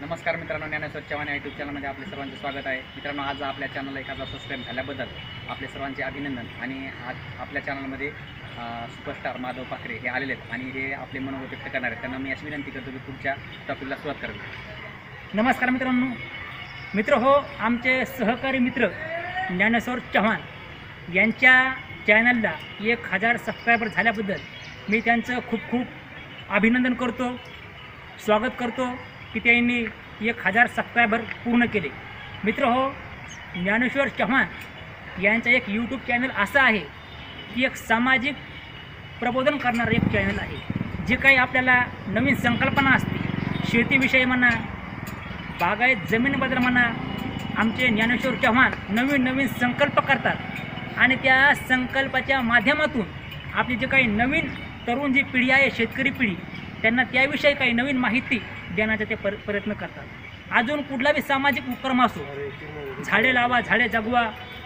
नमस्कार मित्रांनो ज्ञानेश्वर चव्हाण यूट्यूब चॅनलमध्ये आपले सर्वांचे स्वागत आहे. मित्रांनो आज आपल्या चॅनलला एखादा सबस्क्राईब झाल्याबद्दल आपले सर्वांचे अभिनंदन. आणि आज आपल्या चॅनलमध्ये सुपरस्टार माधव पाखरे हे आलेले आहेत आणि हे आपले मन व्यक्त करणार आहेत. त्यांना मी अशी विनंती करतो की पुढच्या टॉपिकला सुरुवात करावी नमस्कार मित्रांनो. मित्र हो आमचे सहकारी मित्र ज्ञानेश्वर चव्हाण यांच्या चॅनलला एक हजार सबस्क्रायबर झाल्याबद्दल मी त्यांचं खूप खूप अभिनंदन करतो स्वागत करतो. की त्यांनी एक हजार सबस्क्रायबर पूर्ण केले. मित्र हो ज्ञानेश्वर चव्हाण यांचं एक यूट्यूब चॅनल असं आहे. की एक सामाजिक प्रबोधन करणारं एक चॅनल आहे. जे काही आपल्याला नवीन संकल्पना असते शेतीविषयी म्हणा बागायत जमिनीबद्दल म्हणा आमचे ज्ञानेश्वर चव्हाण नवीन नवीन संकल्प करतात. आणि त्या संकल्पाच्या माध्यमातून आपली जे काही नवीन तरुण जी पिढी आहे शेतकरी पिढी त्यांना त्याविषयी काही नवीन माहिती देण्याचा ते पर प्रयत्न करतात. अजून कुठलाही सामाजिक उपक्रम असो झाडे लावा झाडे जगवा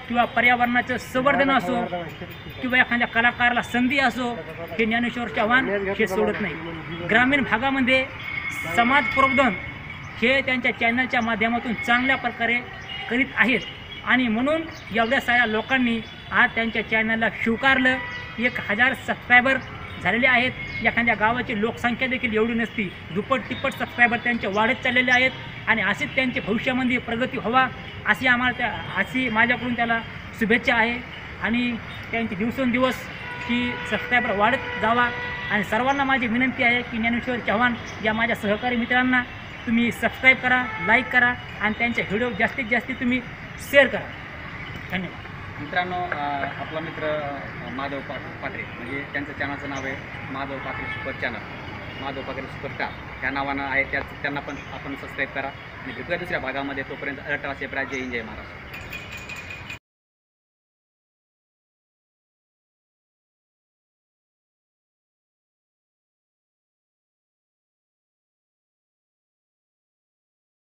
किंवा पर्यावरणाचं संवर्धन असो किंवा एखाद्या कलाकाराला संधी असो हे ज्ञानेश्वर चव्हाण हे सोडत नाही. ग्रामीण भागामध्ये समाज प्रबोधन हे त्यांच्या चॅनलच्या माध्यमातून चांगल्या प्रकारे करीत आहेत. आणि म्हणून एवढ्या साऱ्या लोकांनी आज त्यांच्या चॅनलला स्वीकारलं. एक हजार सबस्क्रायबर झालेले आहेत. एखाद्या गावाची लोकसंख्या देखील एवढी नसती. दुप्पट तिप्पट सबस्क्रायबर त्यांचे वाढत चाललेले आहेत आणि अशीच त्यांची भविष्यामध्ये प्रगती व्हावा अशी आम्हाला त्या अशी माझ्याकडून त्याला शुभेच्छा आहे. आणि त्यांची दिवसेंदिवस ही सबस्क्रायबर वाढत जावा. आणि सर्वांना माझी विनंती आहे की ज्ञानेश्वर चव्हाण या माझ्या सहकारी मित्रांना तुम्ही सबस्क्राईब करा लाईक करा आणि त्यांचे व्हिडिओ जास्तीत जास्त तुम्ही शेअर करा. धन्यवाद. मित्रांनो आपला मित्र माधव पा पाटरे म्हणजे त्यांचं चॅनलचं नाव आहे माधव पाखरे सुपर चॅनल. माधव पाखरे सुपरस्टार ह्या नावानं आहे त्या त्यांना पण आपण सबस्क्राईब करा. आणि भेटूया दुसऱ्या भागामध्ये तोपर्यंत अल्ट्रा सेपरा जय हिंद जय महाराष्ट्र.